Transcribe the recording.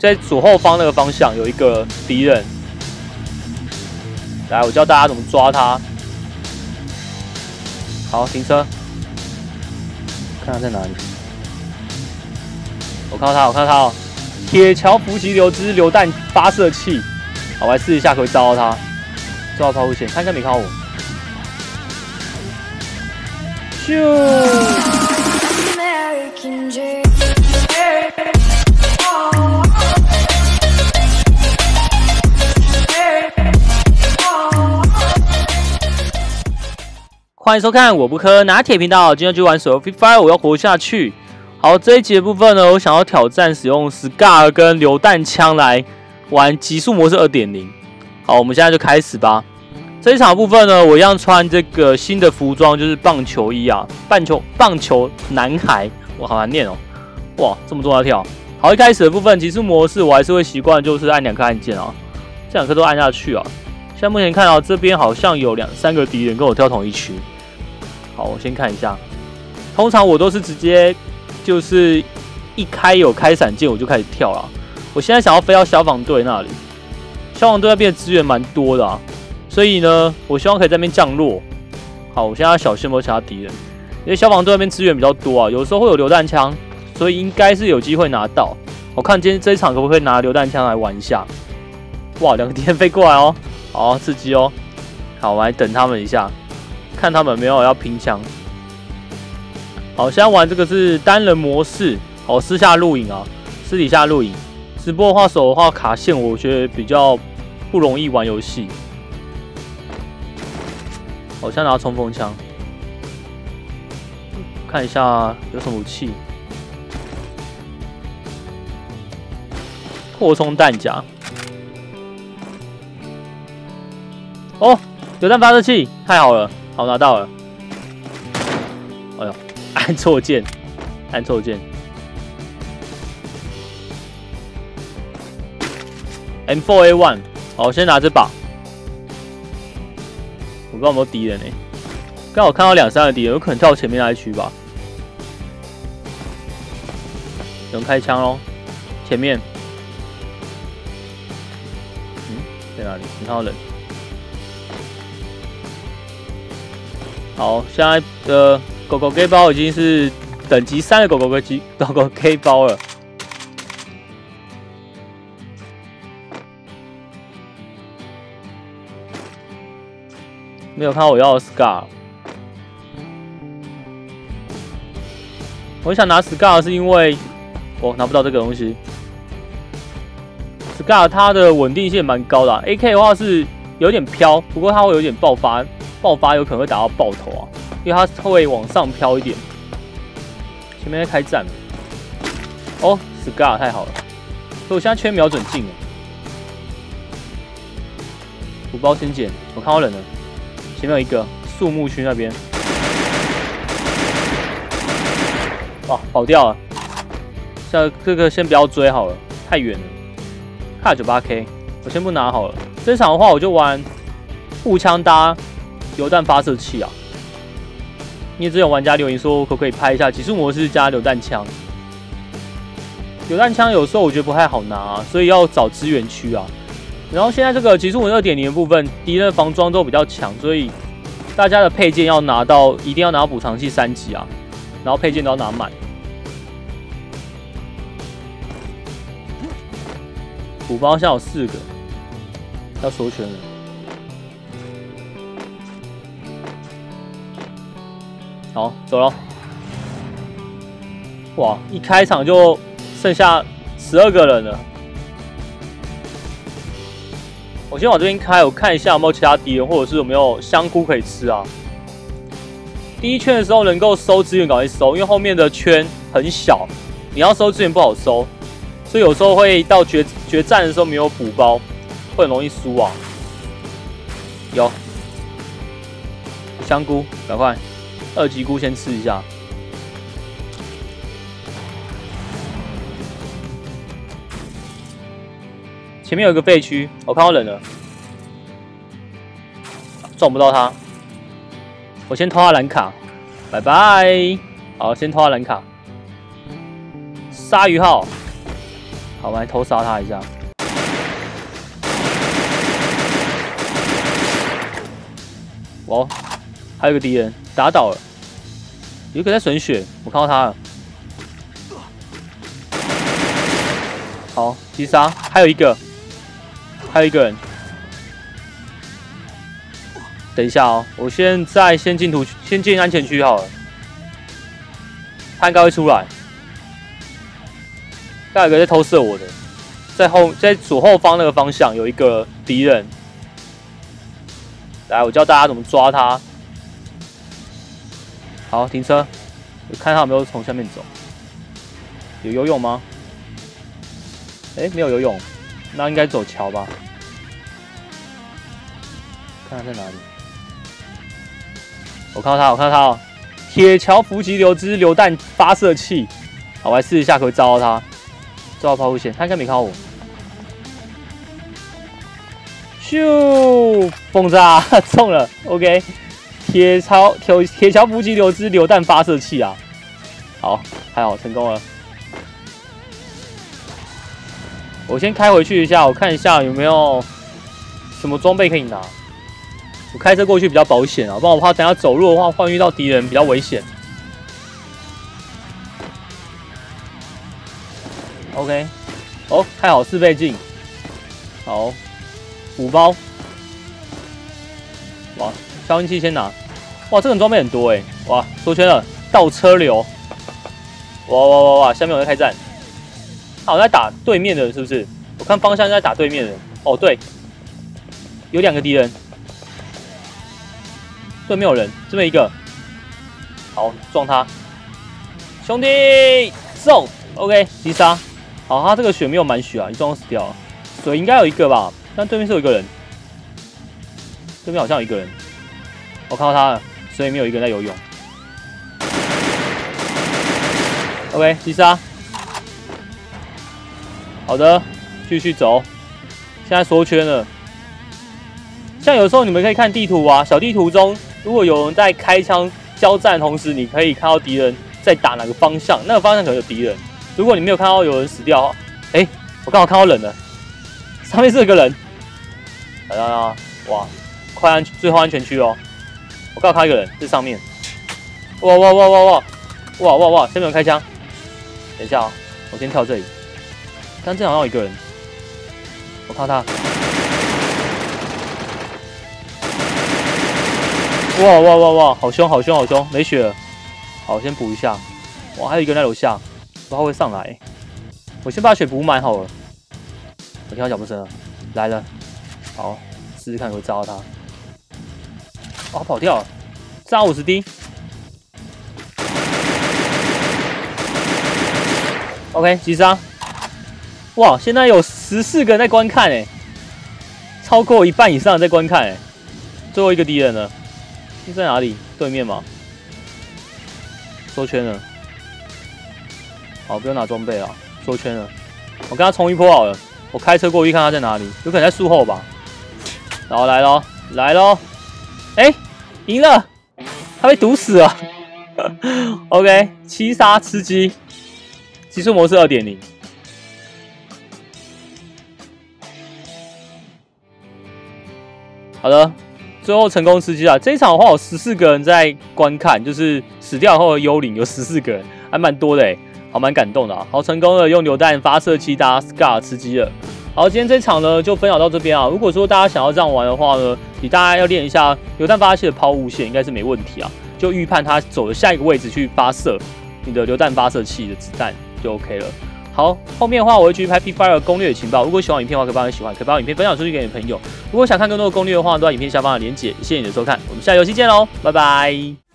在左后方那个方向有一个敌人。来，我教大家怎么抓他。好，停车，看他在哪里。我看到他，我看到他哦。铁桥伏击流之榴弹发射器。好，我来试一下可以招到他。抓到抛物线，他应该没看到我。咻！欢迎收看我不磕拿铁频道，今天就玩手游 Free Fire，我要活下去。好，这一集的部分呢，我想要挑战使用 Scar 跟榴弹枪来玩极速模式二点零。好，我们现在就开始吧。这一场部分呢，我一样穿这个新的服装，就是棒球衣啊，棒球棒球男孩，我好难念哦。哇，这么重要跳。好，一开始的部分极速模式，我还是会习惯就是按两颗按键啊，这两颗都按下去啊。现在目前看到这边好像有两三个敌人跟我跳同一区。好，我先看一下。通常我都是直接就是一开有开闪键我就开始跳了。我现在想要飞到消防队那里，消防队那边资源蛮多的啊，所以呢，我希望可以在那边降落。好，我现在要小心有没有其他敌人，因为消防队那边资源比较多啊，有时候会有榴弹枪，所以应该是有机会拿到。我看今天这一场可不可以拿榴弹枪来玩一下？哇，两个敌人飞过来哦，好刺激哦。好，我来等他们一下。看他们没有要拼枪。好，现在玩这个是单人模式。好，私下录影啊，私底下录影。直播的话，手的话卡线，我觉得比较不容易玩游戏。好，现在拿冲锋枪，看一下有什么武器。扩充弹夹。哦，榴弹发射器，太好了。好，拿到了。哎呦，按错键，按错键。M4A1，好，我先拿这把。我不知道有没有敌人呢？刚好看到两三个敌人，有可能跳前面那一区吧。有人开枪喽，前面。嗯，在哪里？你看到人？好，现在的狗狗 K 包已经是等级三的狗狗 K 狗狗 K 包了。没有看到我要的 Scar。我想拿 Scar 是因为我拿不到这个东西。Scar 它的稳定性蛮高的，AK 的话是有点飘，不过它会有点爆发。爆发有可能会打到爆头啊，因为它会往上飘一点。前面在开战，哦，Scar 太好了，所以我现在缺瞄准镜了。五包先捡，我看到人了，前面有一个树木区那边，哇，跑掉了。像这个先不要追好了，太远了。卡九八 K，我先不拿好了。这场的话我就玩步枪搭。榴弹发射器啊！因为之前玩家留言说，可不可以拍一下极速模式加榴弹枪？榴弹枪有时候我觉得不太好拿，啊所以要找资源区啊。然后现在这个极速模式二点零的部分，敌人的防装都比较强，所以大家的配件要拿到，一定要拿到补偿器三级啊，然后配件都要拿满。补包现在有四个，要收全了。好，走了。哇，一开场就剩下十二个人了。我先往这边开，我看一下有没有其他敌人，或者是有没有香菇可以吃啊。第一圈的时候能够收资源，赶快收，因为后面的圈很小，你要收资源不好收，所以有时候会到决决战的时候没有补包，会很容易输啊。有香菇，赶快。二级菇先吃一下，前面有一个废墟，我看到人了，撞不到他，我先偷他蓝卡，拜拜。好，先偷他蓝卡，鲨鱼号，好，我们来偷杀他一下。哦，还有个敌人打倒了，有一个在损血，我看到他了。好，击杀，还有一个，还有一个人。等一下哦，我现在先进图，先进安全区好了。他应该会出来。还有一个在偷射我的，在后，在左后方那个方向有一个敌人。来，我教大家怎么抓他。好，停车，看他有没有从下面走。有游泳吗？哎，没有游泳，那应该走桥吧？看他在哪里。我看到他，我看到他哦。铁桥伏击流之榴弹发射器。好，我来试一下，可以招到他。招到抛物线，他应该没看到我。咻！爆炸 中了，OK。铁桥铁铁桥伏击流之榴弹发射器啊，好，还好成功了。我先开回去一下，我看一下有没有什么装备可以拿。我开车过去比较保险啊，不然我怕等下走路的话，换遇到敌人比较危险。OK，哦，太好，四倍镜，好。五包，哇！消音器先拿，哇！这种装备很多哎，哇！缩圈了，倒车流，哇哇哇哇！下面有人开战，好在打对面的，是不是？我看方向在打对面的，哦对，有两个敌人，对面有人，这边一个，好撞他，兄弟送，OK 击杀，好，他这个血没有满血啊，一撞死掉了，水应该有一个吧？但对面是有一个人，对面好像有一个人，我看到他了，所以没有一个人在游泳。OK，击杀。好的，继续走。现在缩圈了。像有时候你们可以看地图啊，小地图中，如果有人在开枪交战同时，你可以看到敌人在打哪个方向，那个方向可能有敌人。如果你没有看到有人死掉，哎，我刚好看到人了。上面是个人，来来来，哇，快安最后安全区哦！我告诉他一个人在上面，哇哇哇哇哇，哇哇哇，下面有开枪，等一下啊，我先跳这里，但这好像有一个人，我怕他，哇哇哇哇，好凶好凶好凶，没血了，好，先补一下，哇，还有一个人在楼下，不知道会上来，我先把血补满好了。我听到脚步声了，来了，好，试试看会炸到他。哦，跑掉了，炸五十滴。OK，击杀。哇，现在有十四个人在观看哎，超过一半以上在观看哎。最后一个敌人呢？在哪里？对面吗？缩圈了。好，不用拿装备了，缩圈了。我跟他冲一波好了。我开车过去看他在哪里，有可能在树后吧。然后来喽，来喽！哎，赢了，他被毒死了。OK，七杀吃鸡，极速模式二点零。好的，最后成功吃鸡啊！这一场的话，有十四个人在观看，就是死掉后的幽灵有十四个人，还蛮多的哎。好，蛮感动的啊！好，成功的用榴弹发射器打 Scar 吃鸡了。好，今天这场呢就分享到这边啊。如果说大家想要这样玩的话呢，你大家要练一下榴弹发射器的抛物线，应该是没问题啊。就预判它走的下一个位置去发射你的榴弹发射器的子弹就 OK 了。好，后面的话我会继续拍 P Fire 攻略情报。如果喜欢影片的话，可以帮我喜欢，可以把影片分享出去给你的朋友。如果想看更多的攻略的话，都在影片下方的链接。谢谢你的收看，我们下游戏见喽，拜拜。